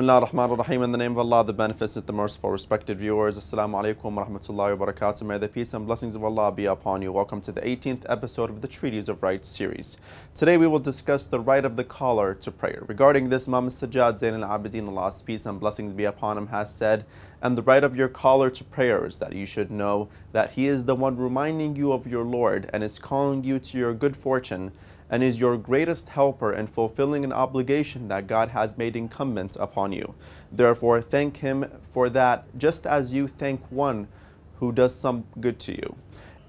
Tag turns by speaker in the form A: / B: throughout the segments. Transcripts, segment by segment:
A: Bismillah ar-Rahman ar-Rahim. In the name of Allah, the beneficent, the merciful, respected viewers. Assalamu alaikum wa rahmatullahi wa barakatuh. May the peace and blessings of Allah be upon you. Welcome to the 18th episode of the Treatise of Rights series. Today we will discuss the right of the caller to prayer. Regarding this, Imam Sajjad Zain al-Abidin, Allah's peace and blessings be upon him, has said, and the right of your caller to prayer is that you should know that he is the one reminding you of your Lord and is calling you to your good fortune and is your greatest helper in fulfilling an obligation that God has made incumbent upon you. Therefore, thank Him for that, just as you thank one who does some good to you.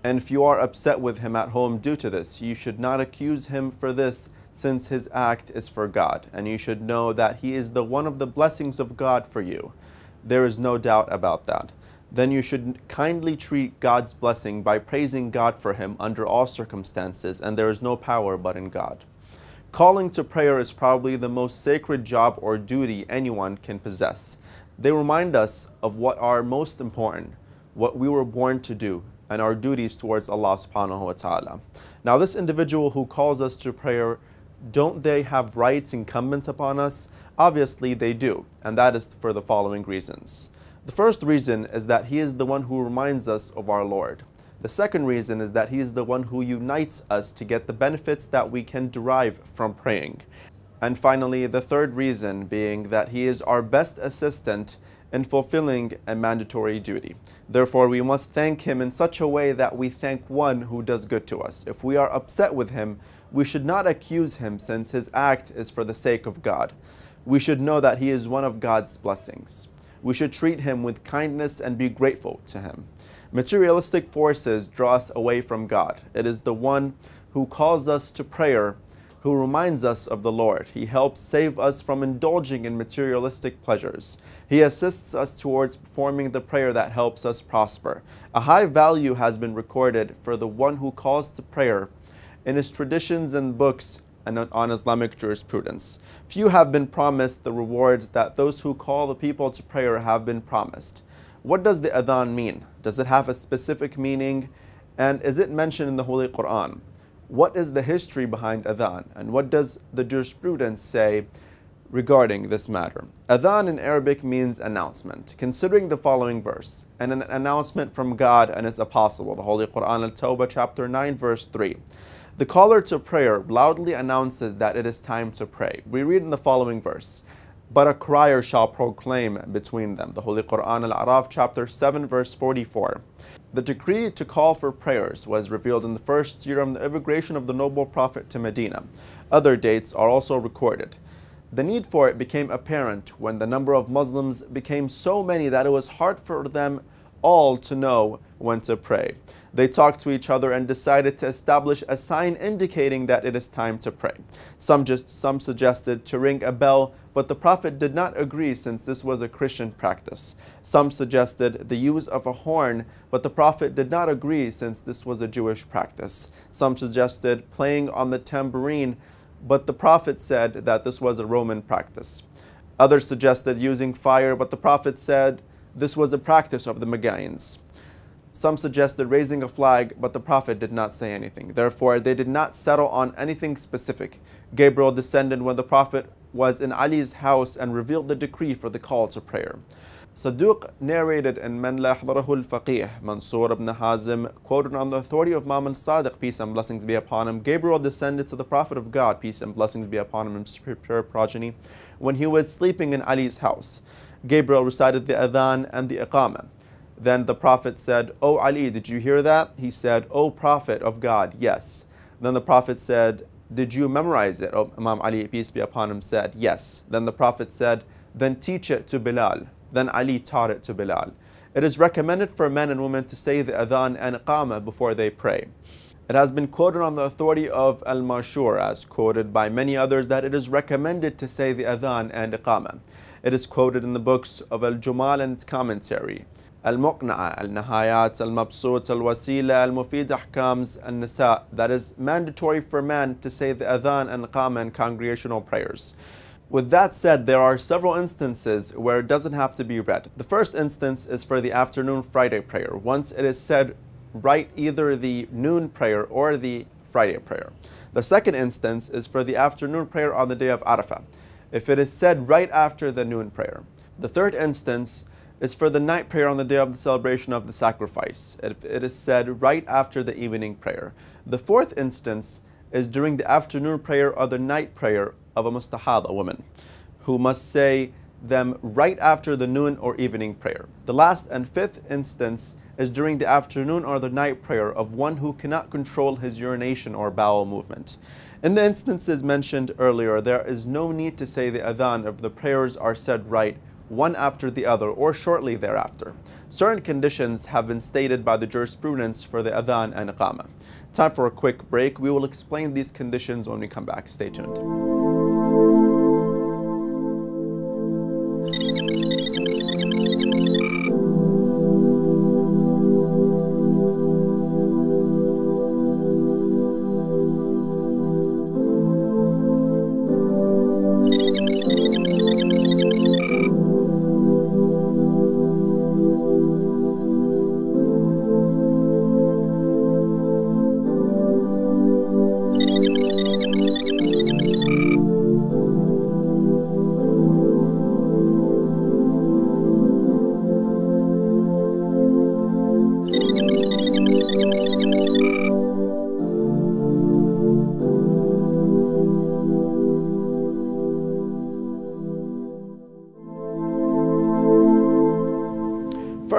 A: And if you are upset with Him at home due to this, you should not accuse Him for this, since His act is for God, and you should know that He is the one of the blessings of God for you. There is no doubt about that then you should kindly treat God's blessing by praising God for him under all circumstances, and there is no power but in God. Calling to prayer is probably the most sacred job or duty anyone can possess. They remind us of what are most important, what we were born to do, and our duties towards Allah subhanahu wa ta'ala. Now, this individual who calls us to prayer, don't they have rights incumbent upon us? Obviously, they do, and that is for the following reasons. The first reason is that He is the one who reminds us of our Lord. The second reason is that He is the one who unites us to get the benefits that we can derive from praying. And finally, the third reason being that He is our best assistant in fulfilling a mandatory duty. Therefore, we must thank Him in such a way that we thank one who does good to us. If we are upset with Him, we should not accuse Him since His act is for the sake of God. We should know that He is one of God's blessings we should treat him with kindness and be grateful to him. Materialistic forces draw us away from God. It is the one who calls us to prayer, who reminds us of the Lord. He helps save us from indulging in materialistic pleasures. He assists us towards performing the prayer that helps us prosper. A high value has been recorded for the one who calls to prayer. In his traditions and books, and on Islamic jurisprudence. Few have been promised the rewards that those who call the people to prayer have been promised. What does the adhan mean? Does it have a specific meaning? And is it mentioned in the Holy Quran? What is the history behind adhan? And what does the jurisprudence say regarding this matter? Adhan in Arabic means announcement. Considering the following verse, and an announcement from God and His apostle, the Holy Quran Al-Tawbah chapter 9 verse 3. The caller to prayer loudly announces that it is time to pray. We read in the following verse, But a crier shall proclaim between them. The Holy Quran Al-Araf chapter 7 verse 44. The decree to call for prayers was revealed in the first year of the immigration of the noble prophet to Medina. Other dates are also recorded. The need for it became apparent when the number of Muslims became so many that it was hard for them all to know when to pray. They talked to each other and decided to establish a sign indicating that it is time to pray. Some just some suggested to ring a bell, but the Prophet did not agree since this was a Christian practice. Some suggested the use of a horn, but the Prophet did not agree since this was a Jewish practice. Some suggested playing on the tambourine, but the Prophet said that this was a Roman practice. Others suggested using fire, but the Prophet said this was a practice of the Magians. Some suggested raising a flag, but the Prophet did not say anything. Therefore, they did not settle on anything specific. Gabriel descended when the Prophet was in Ali's house and revealed the decree for the call to prayer. Saduq narrated in Man La al-Faqih, Mansur ibn Hazim, quoted on the authority of Imam al-Sadiq, peace and blessings be upon him, Gabriel descended to the Prophet of God, peace and blessings be upon him, and pure progeny, when he was sleeping in Ali's house. Gabriel recited the adhan and the iqamah. Then the Prophet said, O Ali, did you hear that? He said, O Prophet of God, yes. Then the Prophet said, Did you memorize it? Oh, Imam Ali, peace be upon him, said, Yes. Then the Prophet said, Then teach it to Bilal. Then Ali taught it to Bilal. It is recommended for men and women to say the adhan and iqamah before they pray. It has been quoted on the authority of Al-Mashur, as quoted by many others, that it is recommended to say the adhan and iqamah. It is quoted in the books of Al-Jumal and its commentary. المقنعة النهايات المبسوط الوسيلة المفيد أحكام's النساء that is mandatory for men to say the adhan and qama and congregational prayers. With that said, there are several instances where it doesn't have to be read. The first instance is for the afternoon Friday prayer. Once it is said, write either the noon prayer or the Friday prayer. The second instance is for the afternoon prayer on the day of Arafah. if it is said right after the noon prayer. The third instance is for the night prayer on the day of the celebration of the sacrifice. If it is said right after the evening prayer. The fourth instance is during the afternoon prayer or the night prayer of a mustahada woman who must say them right after the noon or evening prayer. The last and fifth instance is during the afternoon or the night prayer of one who cannot control his urination or bowel movement. In the instances mentioned earlier, there is no need to say the adhan if the prayers are said right, one after the other, or shortly thereafter. Certain conditions have been stated by the jurisprudence for the adhan and iqamah. Time for a quick break. We will explain these conditions when we come back. Stay tuned.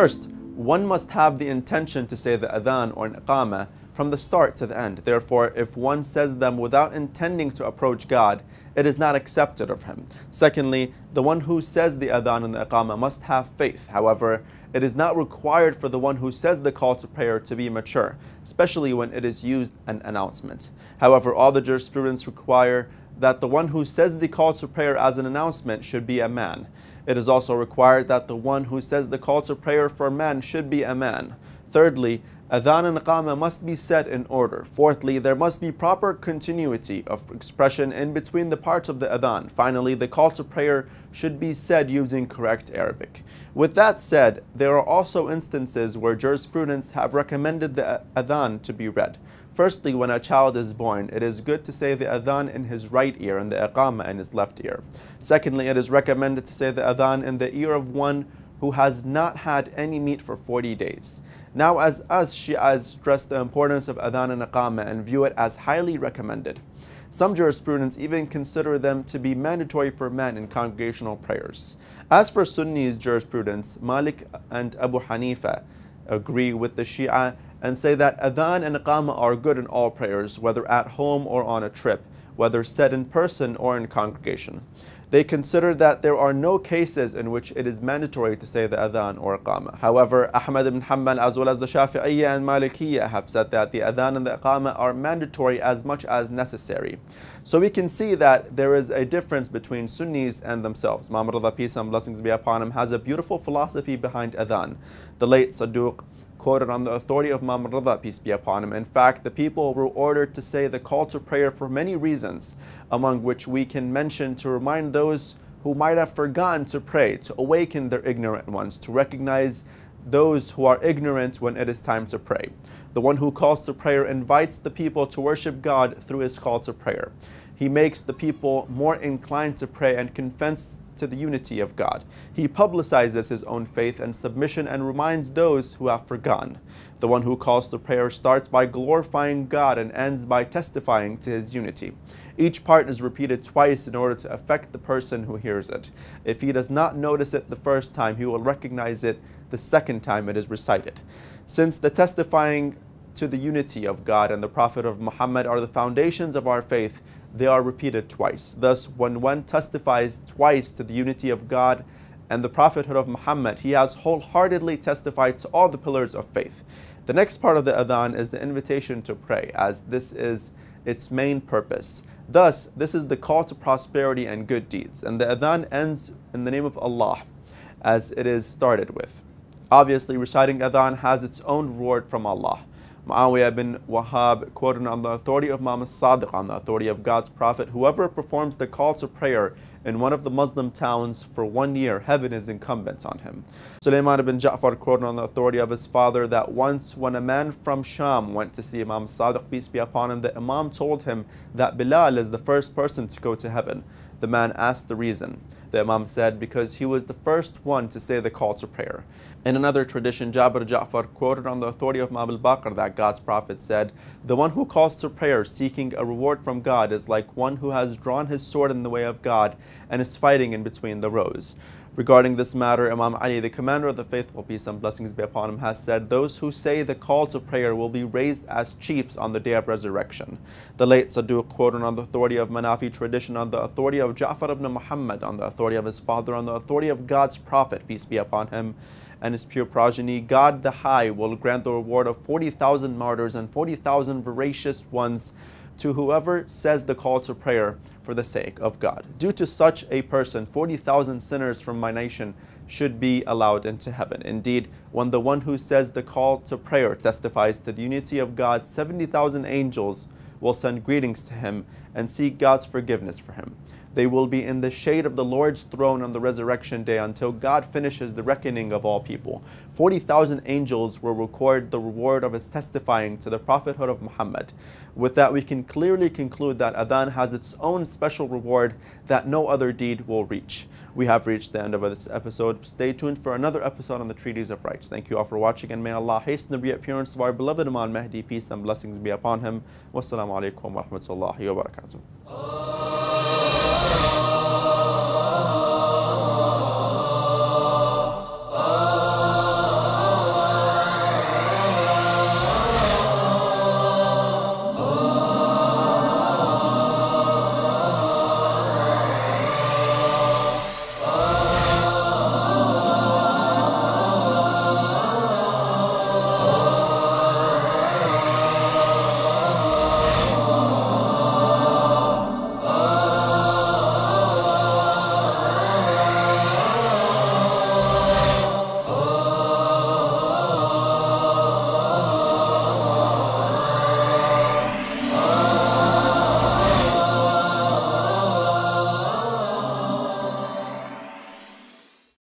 A: First, one must have the intention to say the adhan or an from the start to the end. Therefore, if one says them without intending to approach God, it is not accepted of him. Secondly, the one who says the adhan and the must have faith. However, it is not required for the one who says the call to prayer to be mature, especially when it is used an announcement. However, all the jurisprudence require that the one who says the call to prayer as an announcement should be a man. It is also required that the one who says the call to prayer for men should be a man. Thirdly, Adhan and Iqamah must be said in order. Fourthly, there must be proper continuity of expression in between the parts of the Adhan. Finally, the call to prayer should be said using correct Arabic. With that said, there are also instances where jurisprudence have recommended the Adhan to be read. Firstly, when a child is born, it is good to say the adhan in his right ear and the iqamah in his left ear. Secondly, it is recommended to say the adhan in the ear of one who has not had any meat for 40 days. Now, as us, Shias stress the importance of adhan and iqamah and view it as highly recommended. Some jurisprudence even consider them to be mandatory for men in congregational prayers. As for Sunni's jurisprudence, Malik and Abu Hanifa agree with the Shia and say that adhan and iqamah are good in all prayers, whether at home or on a trip, whether said in person or in congregation. They consider that there are no cases in which it is mandatory to say the adhan or iqamah. However, Ahmad ibn Hanbal as well as the Shafi'iyya and Malikiyya have said that the adhan and the iqamah are mandatory as much as necessary. So we can see that there is a difference between Sunnis and themselves. Imam Rida, peace and blessings be upon him, has a beautiful philosophy behind adhan. The late Saduq quoted on the authority of Imam Rida, peace be upon him. In fact, the people were ordered to say the call to prayer for many reasons, among which we can mention to remind those who might have forgotten to pray, to awaken their ignorant ones, to recognize those who are ignorant when it is time to pray. The one who calls to prayer invites the people to worship God through his call to prayer. He makes the people more inclined to pray and confess to the unity of God. He publicizes his own faith and submission and reminds those who have forgotten. The one who calls to prayer starts by glorifying God and ends by testifying to his unity. Each part is repeated twice in order to affect the person who hears it. If he does not notice it the first time, he will recognize it the second time it is recited. Since the testifying to the unity of God and the Prophet of Muhammad are the foundations of our faith, they are repeated twice. Thus, when one testifies twice to the unity of God and the prophethood of Muhammad, he has wholeheartedly testified to all the pillars of faith. The next part of the adhan is the invitation to pray, as this is its main purpose. Thus, this is the call to prosperity and good deeds, and the adhan ends in the name of Allah, as it is started with. Obviously, reciting adhan has its own reward from Allah. Muawiyah bin Wahab quoted on the authority of Imam Sadiq, on the authority of God's Prophet, whoever performs the call to prayer in one of the Muslim towns for one year, heaven is incumbent on him. Sulaiman ibn Ja'far quoted on the authority of his father that once when a man from Sham went to see Imam Sadiq, peace be upon him, the Imam told him that Bilal is the first person to go to heaven. The man asked the reason. The Imam said, because he was the first one to say the call to prayer. In another tradition, Jabir Ja'far quoted on the authority of Imam al-Baqir that God's Prophet said, The one who calls to prayer seeking a reward from God is like one who has drawn his sword in the way of God and is fighting in between the rows. Regarding this matter, Imam Ali, the commander of the faithful, peace and blessings be upon him, has said, Those who say the call to prayer will be raised as chiefs on the day of resurrection. The late Saduq quoted on the authority of Manafi tradition, on the authority of Ja'far ibn Muhammad, on the authority of his father, on the authority of God's prophet, peace be upon him, and his pure progeny, God the High will grant the reward of 40,000 martyrs and 40,000 veracious ones to whoever says the call to prayer for the sake of God. Due to such a person, 40,000 sinners from my nation should be allowed into heaven. Indeed, when the one who says the call to prayer testifies to the unity of God, 70,000 angels will send greetings to him and seek God's forgiveness for him. They will be in the shade of the Lord's throne on the resurrection day until God finishes the reckoning of all people. 40,000 angels will record the reward of his testifying to the prophethood of Muhammad. With that, we can clearly conclude that Adhan has its own special reward that no other deed will reach. We have reached the end of this episode. Stay tuned for another episode on the Treatise of Rights. Thank you all for watching and may Allah hasten the reappearance of our beloved Imam Mahdi, peace and blessings be upon him. Wassalamu alaikum wa rahmatullahi wa. からず。